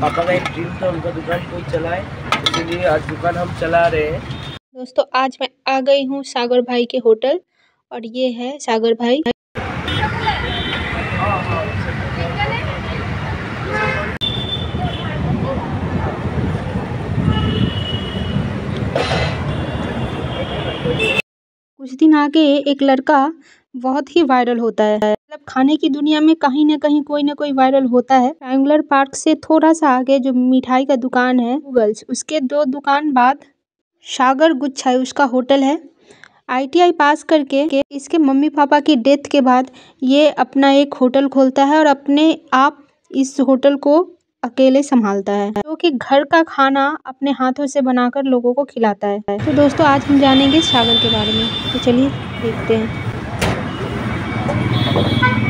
पापा का एक ड्रीम था, उनका दुकान कोई चलाए इसीलिए आज दुकान हम चला रहे हैं। दोस्तों, आज मैं आ गई हूँ सागर भाई के होटल, और ये है सागर भाई। कुछ दिन आगे एक लड़का बहुत ही वायरल होता है। मतलब खाने की दुनिया में कहीं ना कहीं कोई ना कोई वायरल होता है। ट्रायंगुलर पार्क से थोड़ा सा आगे जो मिठाई का दुकान है गूगल्स उसके दो दुकान बाद सागर गुच्छा उसका होटल है। आईटीआई पास करके के इसके मम्मी पापा की डेथ के बाद ये अपना एक होटल खोलता है और अपने आप इस होटल को अकेले संभालता है। जो कि घर का खाना अपने हाथों से बनाकर लोगों को खिलाता है। तो दोस्तों, आज हम जानेंगे सागर के बारे में। तो चलिए देखते हैं। Thank you.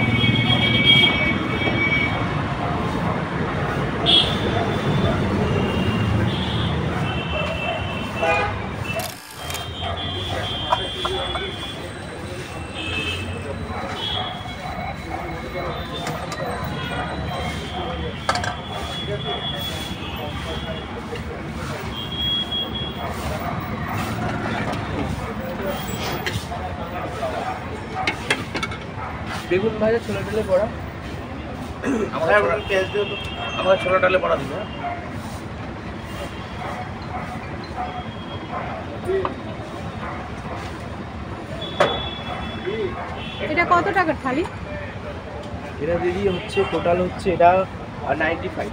বেগুন ভাজা ছোলা ডালে বড়া। তো আমাকে ছোলা ডালে পড়া দিবে। এটা কত টাকার থালি? এটা দিদি হচ্ছে টোটাল হচ্ছে এটা নাইনটি ফাইভ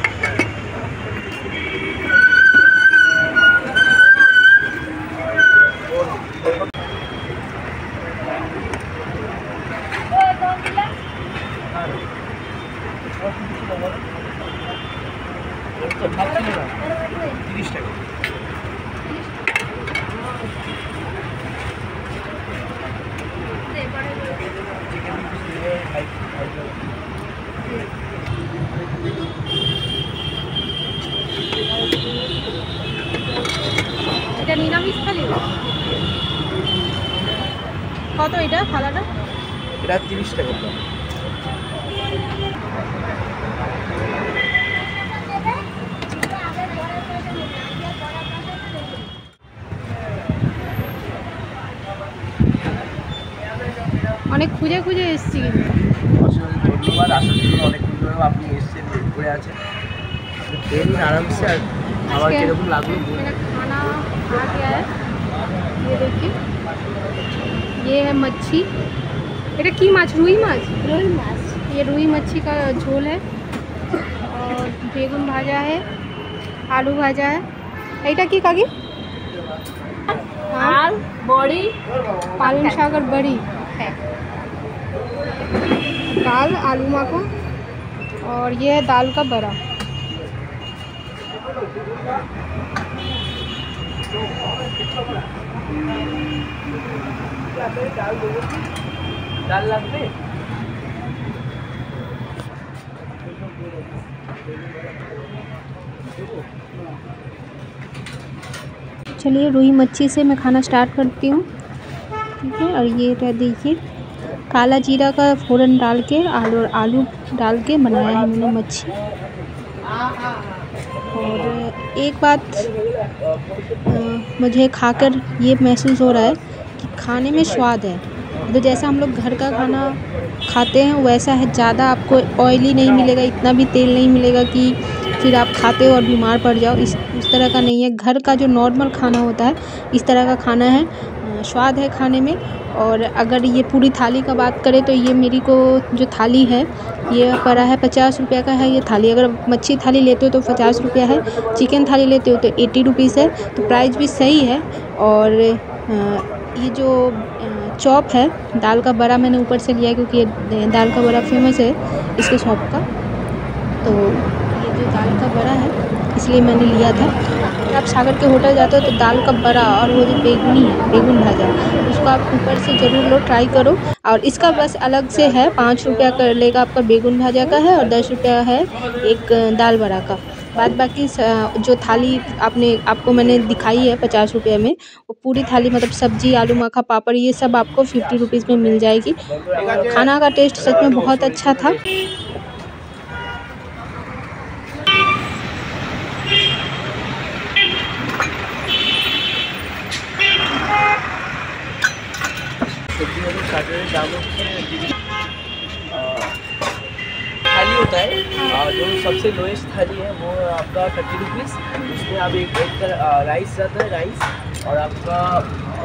কত এটা থালাটা? এটা তিরিশ টাকা দাম অনেক খুঁজে খুঁজে এসেছি কিন্তু। ধন্যবাদ। আসার জন্য অনেকক্ষণ ধরেও আপনি এসছেন ওয়েট করে আছেন। খেয়ে নিন আরামসে আর খাবার কীরকম লাগল? বলুন। ये देखिए। ये है मच्छी। बेटा की माछ? रुई माछ? रुई माछ। ये रुई मच्छी का झोल है। और बेगुन भाजा है आलू भाजा है। ऐटा की कागी आल हाँ। बड़ी। पालन सागर बड़ी है। दाल आलू माखो। और ये है दाल का बड़ा। Thank you. ডাল লাগবে चलिए रूही मच्छी से मैं खाना स्टार्ट करती हूँ ठीक है और ये रह देखिए काला जीरा का फ़ौरन डाल के आलू और आलू डाल के बनाया है मैंने मच्छी और एक बात मुझे खाकर ये महसूस हो रहा है कि खाने में स्वाद है। तो जैसा हम लोग घर का खाना खाते हैं, वैसा है, ज़्यादा आपको ऑयली नहीं मिलेगा, इतना भी तेल नहीं मिलेगा कि फिर आप खाते हो और बीमार पड़ जाओ। इस इस तरह का नहीं है। घर का जो नॉर्मल खाना होता है, इस तरह का खाना है। स्वाद है खाने में। और अगर ये पूरी थाली का बात करें तो ये मेरी को जो थाली है, ये पड़ा है पचास रुपये का है ये थाली। अगर मच्छी थाली लेते हो तो पचास रुपया है, चिकन थाली लेते हो तो एट्टी रुपीज़ है। तो प्राइस भी सही है। और ये जो चॉप है, दाल का बड़ा मैंने ऊपर से लिया क्योंकि ये दाल का बड़ा फ़ेमस है इसके शॉप का। तो ये जो दाल का बड़ा है, इसलिए मैंने लिया था। अगर आप सागर के होटल जाते हो तो दाल का बड़ा और वो जो बेगनी है, बेगुन भाजा, उसको आप ऊपर से ज़रूर लो ट्राई करो। और इसका बस अलग से है, पाँच रुपया कर लेगा आपका बेगुन भाजा का है और दस रुपया है एक दाल बड़ा का। बाद बाकी जो थाली आपने, आपको मैंने दिखाई है पचास रुपये में, वो पूरी थाली मतलब सब्ज़ी, आलू, मखा, पापड़, ये सब आपको फिफ्टी रुपीज़ में मिल जाएगी। खाना का टेस्ट सच में बहुत अच्छा था। थाली होता है। जो सबसे लोएस्ट थाली है वो आपका थर्टी रुपीज़ उसमें आप एक एक राइस रहता है राइस और आपका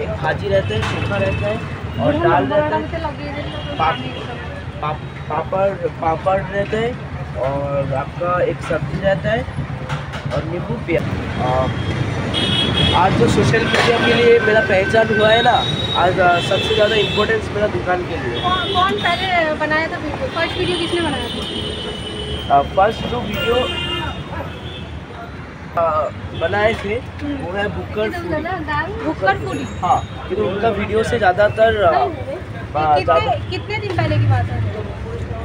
एक भाजी रहता है सूखा रहता है और दाल रहता है। पाप, पापड़ पापड़ रहता है और आपका एक सब्ज़ी रहता है और नींबू प्याज आज जो सोशल मीडिया के लिए मेरा पहचान हुआ है ना आज सबसे ज़्यादा इम्पोर्टेंस मेरा दुकान के लिए कौन कौन पहले बनाया था वीडियो फ़र्स्ट वीडियो किसने बनाया था? फ़र्स्ट जो वीडियो बनाए थे वो है बुकर फूडी बुकर फूडी हाँ क्योंकि उनका वीडियो से ज़्यादातर कितने कितने दिन पहले की बात है?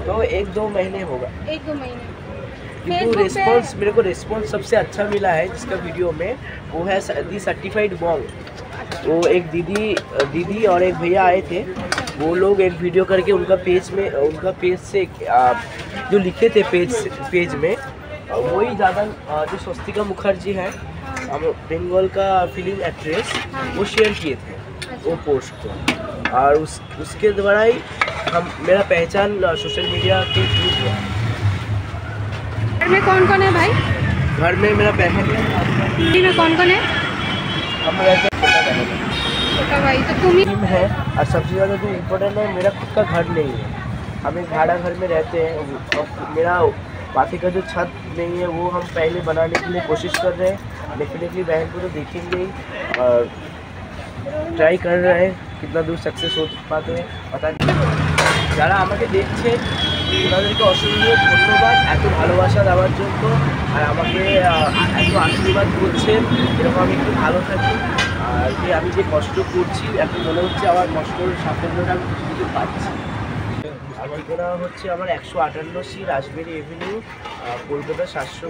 तो एक दो महीने होगा एक दो महीने। किंतु रिस्पॉन्स मेरे को रिस्पॉन्स सबसे अच्छा मिला है जिसका वीडियो में वो है दी सर्टिफाइड बॉन्ग वो एक दीदी दीदी और एक भैया आए थे। वो लोग एक वीडियो करके उनका पेज में उनका पेज से जो लिखे थे पेज पेज में वही ज़्यादा जो स्वस्तिका मुखर्जी है बंगाल का फ़िल्म एक्ट्रेस वो शेयर किए थे वो पोस्ट को। और उस उसके द्वारा ही हम मेरा पहचान सोशल मीडिया के थ्रू हुआ। में कौन कौन है भाई घर में मेरा बहन है में कौन कौन है हम रहते हैं छोटा भाई तो तुम ही है और सबसे ज़्यादा जो इम्पोर्टेंट है मेरा खुद का घर नहीं है हम एक भाड़ा घर में रहते हैं और मेरा बाकी का जो छत नहीं है वो हम पहले बनाने के लिए कोशिश कर रहे हैं डेफिनेटली बहन को तो देखेंगे ही और ट्राई कर रहे हैं कितना दूर सक्सेस हो पाते हैं पता नहीं যারা আমাকে দেখছে ওনাদেরকে অসংখ্য ধন্যবাদ, এত ভালোবাসা দেওয়ার জন্য। আর আমাকে এত আশীর্বাদ করছেন, এরকম আমি একটু ভালো থাকি। আর যে আমি যে কষ্ট করছি, এখন মনে হচ্ছে আমার কষ্টর সাফল্যটা আমি কিছু পাচ্ছি। আর ঠিকানা হচ্ছে আমার একশো আটান্ন সি রাজবেরি এভিনিউ কলকাতা সাতশো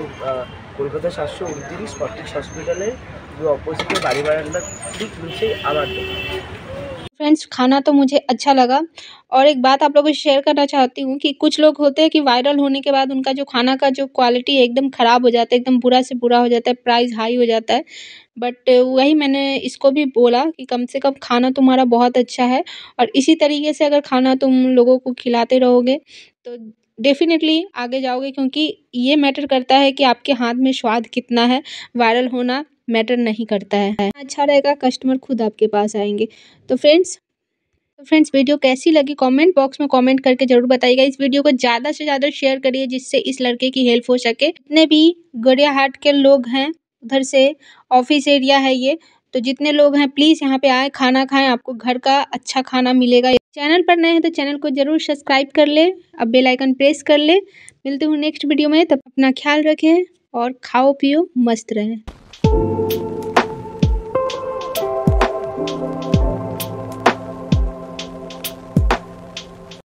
কলকাতা সাতশো উনত্রিশ ফর্টিক্স হসপিটালের অপোজিটে বাড়ি বারান্দার ঠিক নিচেই আমার দোকান। फ्रेंड्स खाना तो मुझे अच्छा लगा। और एक बात आप लोगों से शेयर करना चाहती हूँ कि कुछ लोग होते हैं कि वायरल होने के बाद उनका जो खाना का जो क्वालिटी है एकदम ख़राब हो जाता है, एकदम बुरा से बुरा हो जाता है प्राइस हाई हो जाता है। बट वही मैंने इसको भी बोला कि कम से कम खाना तुम्हारा बहुत अच्छा है और इसी तरीके से अगर खाना तुम लोगों को खिलाते रहोगे तो डेफिनेटली आगे जाओगे क्योंकि ये मैटर करता है कि आपके हाथ में स्वाद कितना है वायरल होना। मैटर नहीं करता है। अच्छा रहेगा कस्टमर खुद आपके पास आएँगे। तो फ्रेंड्स तो फ्रेंड्स वीडियो कैसी लगी कमेंट बॉक्स में कमेंट करके ज़रूर बताइएगा। इस वीडियो को ज़्यादा से ज़्यादा शेयर करिए, जिससे इस लड़के की हेल्प हो सके। जितने भी गड़िया हाट के लोग हैं, उधर से ऑफ़िस एरिया है ये तो जितने लोग हैं प्लीज़ यहाँ पे आए, खाना खाएँ, आपको घर का अच्छा खाना मिलेगा। चैनल पर नए हैं तो चैनल को ज़रूर सब्सक्राइब कर ले, अब बेल आइकन प्रेस कर ले। मिलते हूँ नेक्स्ट वीडियो में, तब अपना ख्याल रखें और खाओ पियो, मस्त रहें। thank you